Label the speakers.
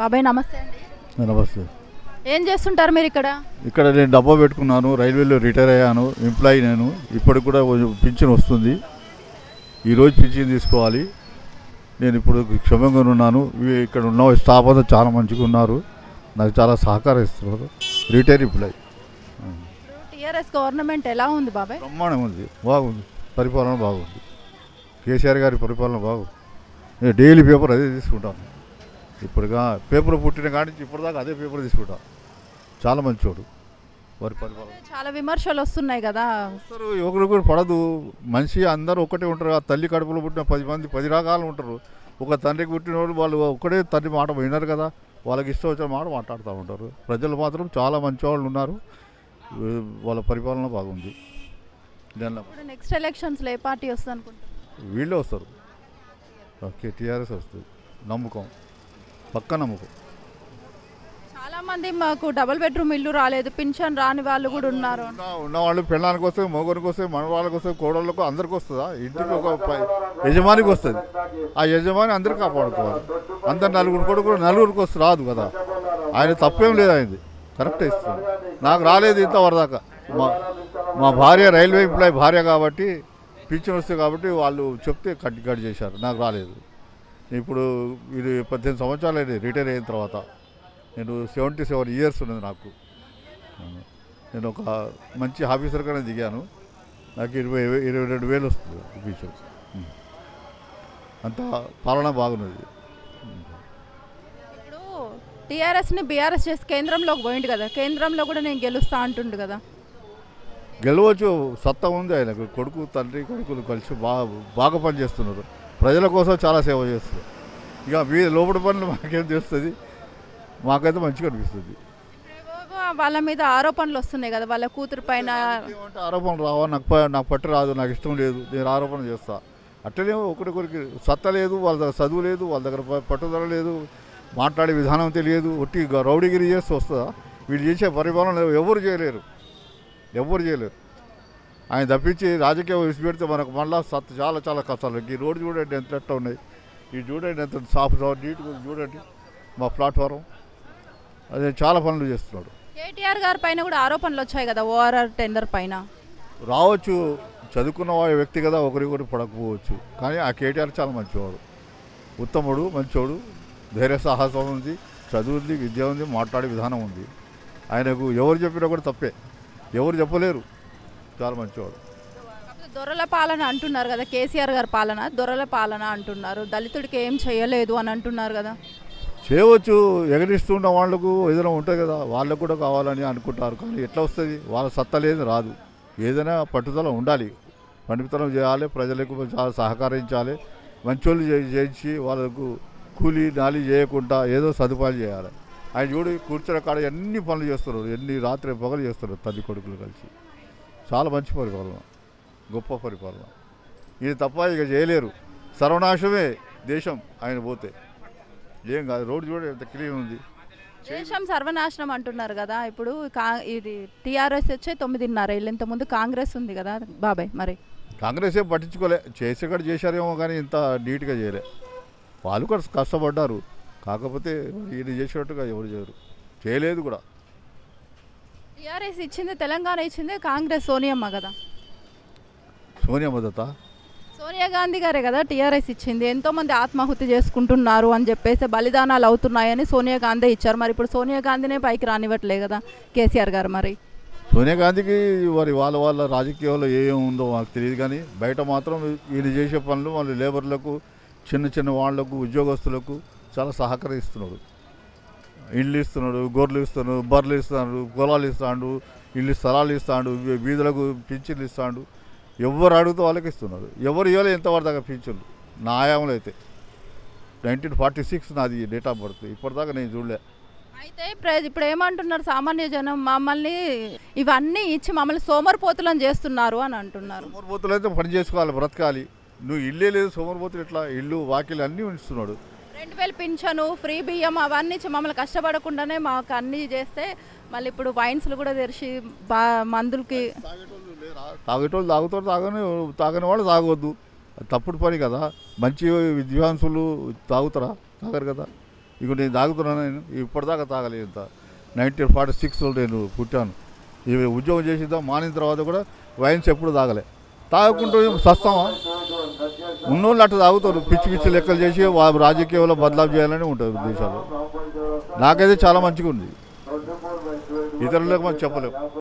Speaker 1: బాబాయ్ నమస్తే అండి.
Speaker 2: నమస్తే.
Speaker 1: ఏం చేస్తుంటారు మీరు ఇక్కడ?
Speaker 2: ఇక్కడ నేను డబ్బా పెట్టుకున్నాను రైల్వేలో రిటైర్ అయ్యాను ఎంప్లాయీ నేను. ఇప్పటికి కూడా పింఛన్ వస్తుంది. ఈరోజు పింఛన్ తీసుకోవాలి. నేను ఇప్పుడు క్షమంగా ఉన్నాను. ఇక్కడ ఉన్న స్టాఫ్ అంతా చాలా మంచిగా ఉన్నారు. నాకు చాలా సహకరిస్తున్నారు రిటైర్ ఎంప్లాయీ.
Speaker 1: టీఆర్ఎస్ గవర్నమెంట్ ఎలా ఉంది బాబాయ్?
Speaker 2: బ్రహ్మాండం ఉంది. బాగుంది. పరిపాలన బాగుంది. కేసీఆర్ గారి పరిపాలన బాగుంది. నేను డైలీ పేపర్ అదే తీసుకుంటాను. ఇప్పుడుగా పేపర్ పుట్టిన కాడి నుంచి ఇప్పటిదాకా అదే పేపర్ తీసుకుంటాను చాలా మంచోడు. వారి పరిపాలన.
Speaker 1: చాలా విమర్శలు వస్తున్నాయి కదా.
Speaker 2: అందరూ ఒకరికొకరు పడదు. మనిషి అందరూ ఒకటే ఉంటారు. ఆ తల్లి కడుపులో పుట్టిన పది మంది పది రకాలు ఉంటారు. ఒక తండ్రికి పుట్టిన వాళ్ళు వాళ్ళు ఒక్కడే తండ్రి మాట వినరు కదా. వాళ్ళకి ఇష్టం వచ్చిన మాట మాట్లాడుతూ ఉంటారు. ప్రజలు మాత్రం చాలా మంచి వాళ్ళు ఉన్నారు. వాళ్ళ పరిపాలన బాగుంది.
Speaker 1: ఇప్పుడు నెక్స్ట్ ఎలక్షన్స్లో ఏ పార్టీ వస్తుంది అనుకుంటున్నారు?
Speaker 2: వీళ్ళే వస్తారు. ఓకే టీఆర్ఎస్ వస్తుంది. నమ్మకం. పక్క నమ్మకం
Speaker 1: చాలా మంది మాకు డబుల్ బెడ్రూమ్ ఇల్లు రాలేదు పింఛన్ రాని వాళ్ళు కూడా ఉన్నారు.
Speaker 2: ఉన్న ఉన్నవాళ్ళు పెళ్ళానికి వస్తే మొగనికి వస్తే మన వాళ్ళకి వస్తే కోడళ్ళకు అందరికి వస్తుందా? ఇంటికి ఒక ప- యజమానికి వస్తుంది. ఆ యజమాని అందరికి కాపాడుకోవాలి. అందరు నలుగురు కొడుకు నలుగురికి వస్తే రాదు కదా. ఆయన తప్పేం లేదు ఆయనది. కరెక్ట్ ఇస్తుంది. నాకు రాలేదు ఇంతవరకు దాకా మా మా భార్య రైల్వే ఎంప్లాయ్ భార్య కాబట్టి పింఛన్ వస్తుంది కాబట్టి వాళ్ళు చెప్తే కట్ కట్ చేశారు. నాకు రాలేదు. ఇప్పుడు ఇది పద్దెనిమిది సంవత్సరాలు అయింది రిటైర్ అయిన తర్వాత. నేను సెవెంటీ సెవెన్ ఇయర్స్ ఉన్నది నాకు. నేను ఒక మంచి ఆఫీసర్ కన్నా దిగాను. నాకు ఇరవై ఇరవై రెండు వేలు వస్తుంది పింఛన్ అంతా పాలన బాగున్నది.
Speaker 1: ఇప్పుడు టీఆర్ఎస్ని బీఆర్ఎస్ చేసి కేంద్రంలోకి పోయిండు కదా కేంద్రంలో కూడా నేను గెలుస్తా అంటుండు కదా.
Speaker 2: గెలవచ్చు సత్తా ఉంది ఆయనకు. కొడుకు తండ్రి కొడుకులు కలిసి బాగా బాగా పనిచేస్తున్నారు. ప్రజల కోసం చాలా సేవ చేస్తున్నారు ఇక మీ లోపల పనులు మాకేం తెలుస్తుంది? మాకైతే మంచిగా అనిపిస్తుంది.
Speaker 1: వాళ్ళ మీద ఆరోపణలు వస్తున్నాయి కదా వాళ్ళ కూతురు పైన
Speaker 2: ఆరోపణలు రావా? నాకు నాకు పట్టు రాదు నాకు ఇష్టం లేదు నేను ఆరోపణ చేస్తా. అట్లనే ఒకరికొరికి సత్తా లేదు వాళ్ళ దగ్గర చదువు లేదు వాళ్ళ దగ్గర పట్టుదల లేదు మాట్లాడే విధానం తెలియదు ఒట్టి రౌడీగిరి చేస్తూ వస్తుందా? వీళ్ళు చేసే పరిపాలన ఎవరు చేయలేరు. ఎవరు చేయలేరు. ఆయన తప్పించి రాజకీయం విడిచిపెడితే మనకు మళ్ళీ సత్ చాలా చాలా కష్టాలు. ఈ రోడ్డు చూడండి ఎంత ఎట్లా ఉన్నాయి. ఇది చూడండి ఎంత సాఫ్ నీట్గా చూడండి. మా ప్లాట్ఫారం. అదే చాలా పనులు చేస్తున్నాడు.
Speaker 1: కేటీఆర్ గారి పైన కూడా ఆరోపణలు వచ్చాయి కదా ఓఆర్ఆర్ టెండర్ పైన?
Speaker 2: రావచ్చు. చదువుకున్న వాడి వ్యక్తి కదా ఒకరికొకరు పడకపోవచ్చు. కానీ ఆ కేటీఆర్ చాలా మంచివాడు. ఉత్తముడు మంచోడు. ధైర్య సాహసం ఉంది. చదువు ఉంది విద్య ఉంది మాట్లాడే విధానం ఉంది. ఆయనకు ఎవరు చెప్పినా కూడా తప్పే. ఎవరు చెప్పలేరు. చాలా మంచివాడు.
Speaker 1: దొరల పాలన అంటున్నారు కదా కేసీఆర్ గారి పాలన దొరల పాలన అంటున్నారు. దళితుడికి ఏం చేయలేదు అని అంటున్నారు కదా.
Speaker 2: చేయవచ్చు ఎగరిస్తున్న వాళ్ళకు ఏదైనా ఉంటుంది కదా వాళ్ళకు కూడా కావాలని అనుకుంటారు. కానీ ఎట్లా వస్తుంది? వాళ్ళ సత్తా లేదు రాదు. ఏదైనా పట్టుదల ఉండాలి. పండితనం చేయాలి ప్రజలకు చాలా సహకరించాలి. మంచోళ్ళు చేయించి వాళ్ళకు కూలీ నాలి చేయకుండా ఏదో సదుపాయాలు చేయాలి. ఆయన చూడు కూర్చున్న కాడ ఎన్ని పనులు చేస్తున్నారు. ఎన్ని రాత్రి పగలు చేస్తున్నారు తల్లి కొడుకులు కలిసి. చాలా మంచి పరిపాలన గొప్ప పరిపాలన. ఇది తప్ప ఇక చేయలేరు. సర్వనాశమే దేశం ఆయన పోతే. ఏం కాదు రోడ్డు చూడ ఎంత క్లీన్ ఉంది.
Speaker 1: దేశం సర్వనాశనం అంటున్నారు కదా ఇప్పుడు కా ఇది టీఆర్ఎస్ వచ్చే తొమ్మిదిన్నర ఏళ్ళు ఇంతకుముందు కాంగ్రెస్ ఉంది కదా బాబాయ్ మరి.
Speaker 2: కాంగ్రెస్ ఏం పట్టించుకోలే. చేసే కూడా చేశారేమో కానీ ఇంత నీట్గా చేయలే. వాళ్ళు కూడా కష్టపడ్డారు. కాకపోతే ఈయన చేసినట్టుగా ఎవరు చేయరు. చేయలేదు కూడా.
Speaker 1: టీఆర్ఎస్ ఇచ్చింది తెలంగాణ ఇచ్చింది కాంగ్రెస్ సోనియమ్మ కదా.
Speaker 2: సోనియా మద్దత
Speaker 1: సోనియా గాంధీ గారే కదా టీఆర్ఎస్ ఇచ్చింది. ఎంతో మంది ఆత్మాహుతి చేసుకుంటున్నారు అని చెప్పేసి బలిదానాలు అవుతున్నాయని సోనియా గాంధీ ఇచ్చారు. మరి ఇప్పుడు సోనియా గాంధీనే పైకి రానివ్వట్లే కదా కేసీఆర్ గారు మరి.
Speaker 2: సోనియా గాంధీకి మరి వాళ్ళ వాళ్ళ రాజకీయాల్లో ఏం ఉందో మాకు తెలియదు కానీ బయట మాత్రం ఈయన చేసే పనులు వాళ్ళ లేబర్లకు చిన్న చిన్న వాళ్ళకు ఉద్యోగస్తులకు చాలా సహకరిస్తున్నాడు ఇల్లు ఇస్తున్నాడు గొర్రెలు ఇస్తున్నాడు బర్రెలు ఇస్తున్నాడు పొలాలు ఇస్తాడు ఇల్లు స్థలాలు ఇస్తాడు వీధులకు పింఛన్లు ఇస్తాడు. ఎవరు అడిగితే వాళ్ళకి ఇస్తున్నాడు ఎవరు ఇవ్వలే ఎంతవరకు దాకా పింఛన్లు. నా ఆయాంలో అయితే. నైన్టీన్ ఫార్టీ సిక్స్ నాది డేట్ ఆఫ్ బర్త్. ఇప్పటిదాకా నేను చూడలే.
Speaker 1: అయితే ఇప్పుడు ఏమంటున్నారు సామాన్య జనం? మమ్మల్ని ఇవన్నీ ఇచ్చి మమ్మల్ని సోమరిపోతులను చేస్తున్నారు అని అంటున్నారు.
Speaker 2: సోమరిపోతులు అయితే పని చేసుకోవాలి బ్రతకాలి. నువ్వు ఇల్లే లేదు సోమరిపోతులు ఎట్లా? ఇల్లు వాకిలు అన్నీ ఉంచుతున్నాడు.
Speaker 1: రెండు వేలు పింఛను ఫ్రీ బియ్యం అవన్నీ మమ్మల్ని కష్టపడకుండానే మాకు అన్నీ చేస్తే మళ్ళీ ఇప్పుడు వైన్స్లు కూడా తెరిచి బా మందులకి
Speaker 2: తాగేటోళ్ళు తాగుతారు తాగని తాగని వాళ్ళు తాగొద్దు. తప్పుడు పని కదా. మంచి విద్వాంసులు తాగుతారా? తాగరు కదా. ఇక నేను తాగుతున్నాను నేను ఇప్పటిదాకా తాగలేదు ఇంత. నైన్టీన్ ఫార్టీ సిక్స్లో నేను పుట్టాను. ఇవి ఉద్యోగం చేసిద్దాం మానిన తర్వాత కూడా వైన్స్ ఎప్పుడు తాగలే. తాగకుండా సస్తామా? ఉన్నోళ్ళు అట్లా తాగుతారు. పిచ్చి పిచ్చి లెక్కలు చేసి రాజకీయంలో బదలాపు చేయాలని ఉంటుంది దేశాలు నాకైతే చాలా మంచిగా ఉంది ఇతరులకు మనం చెప్పలేము